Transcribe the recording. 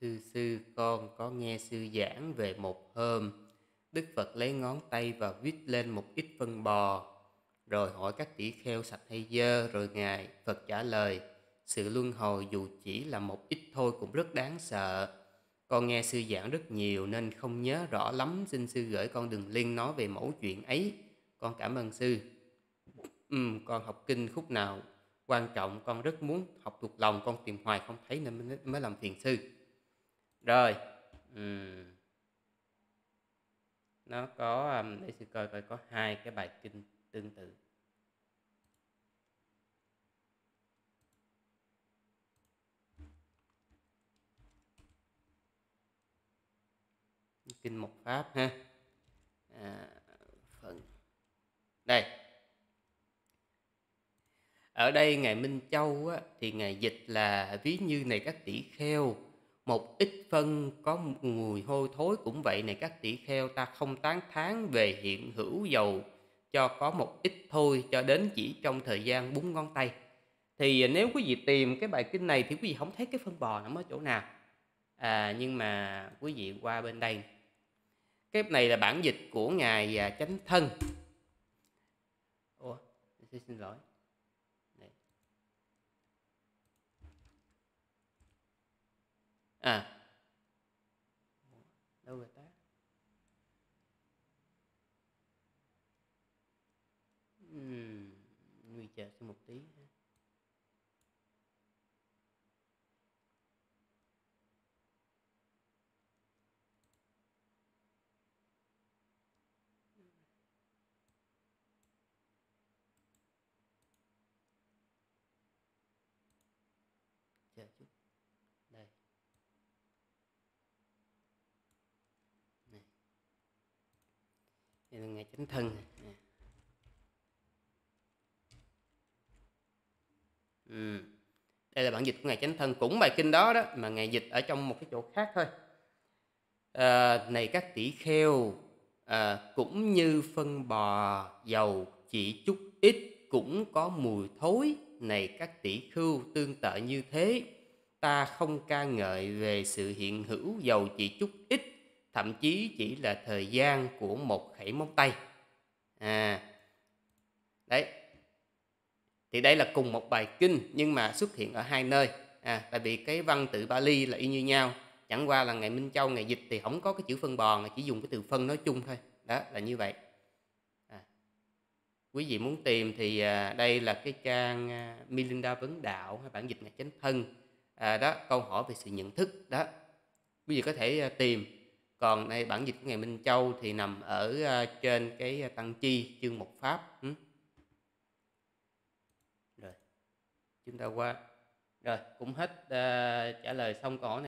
thư sư con có nghe sư giảng về một hôm Đức Phật lấy ngón tay và viết lên một ít phân bò. Rồi hỏi các tỷ kheo sạch hay dơ Rồi Ngài Phật trả lời Sự luân hồi dù chỉ là một ít thôi cũng rất đáng sợ. Con nghe sư giảng rất nhiều nên không nhớ rõ lắm Xin sư gửi con đường link nói về mẫu chuyện ấy. Con cảm ơn sư. Ừ, Con học kinh khúc nào quan trọng Con rất muốn học thuộc lòng Con tìm hoài không thấy nên mới làm phiền sư rồi. Uhm. nó có um, để sư coi coi có hai cái bài kinh tương tự. Kinh một pháp ha. À, phần. Đây. Ở đây ngài Minh Châu á, thì ngài dịch là ví như này các tỷ kheo một ít phân có mùi hôi thối cũng vậy này các tỷ kheo ta không tán thán về hiện hữu dầu cho có một ít thôi cho đến chỉ trong thời gian búng ngón tay. Thì à, nếu quý vị tìm cái bài kinh này thì quý vị không thấy cái phân bò nằm ở chỗ nào. À, nhưng mà quý vị qua bên đây. Cái này là bản dịch của ngài à, chánh thân. Ủa xin lỗi. À. Đâu rồi ta? Uhm, nguy chờ thêm một tí ha, chờ chút đây đây là ngày chánh thân. Ừ. đây là bản dịch của ngày chánh thân. Cũng bài kinh đó đó mà ngày dịch ở trong một cái chỗ khác thôi. À, này các tỷ kheo à, cũng như phân bò dầu chỉ chút ít cũng có mùi thối. Này các tỷ khưu tương tự như thế. Ta không ca ngợi về sự hiện hữu dầu chỉ chút ít thậm chí chỉ là thời gian của một khẩy móng tay. À đấy. Thì đây là cùng một bài kinh nhưng mà xuất hiện ở hai nơi. À tại vì cái văn tự Bali là y như nhau. Chẳng qua là ngày Minh Châu ngày dịch thì không có cái chữ phân bò mà chỉ dùng cái từ phân nói chung thôi. Đó là như vậy. À. quý vị muốn tìm thì à, đây là cái trang à, Milinda vấn đạo hay bản dịch ngày chánh thân. À, đó câu hỏi về sự nhận thức đó. Quý vị có thể à, tìm còn đây bản dịch của ngày Minh Châu thì nằm ở à, trên cái à, tăng chi chương một pháp. Ừ. rồi chúng ta qua. Rồi cũng hết uh, trả lời xong câu hỏi này.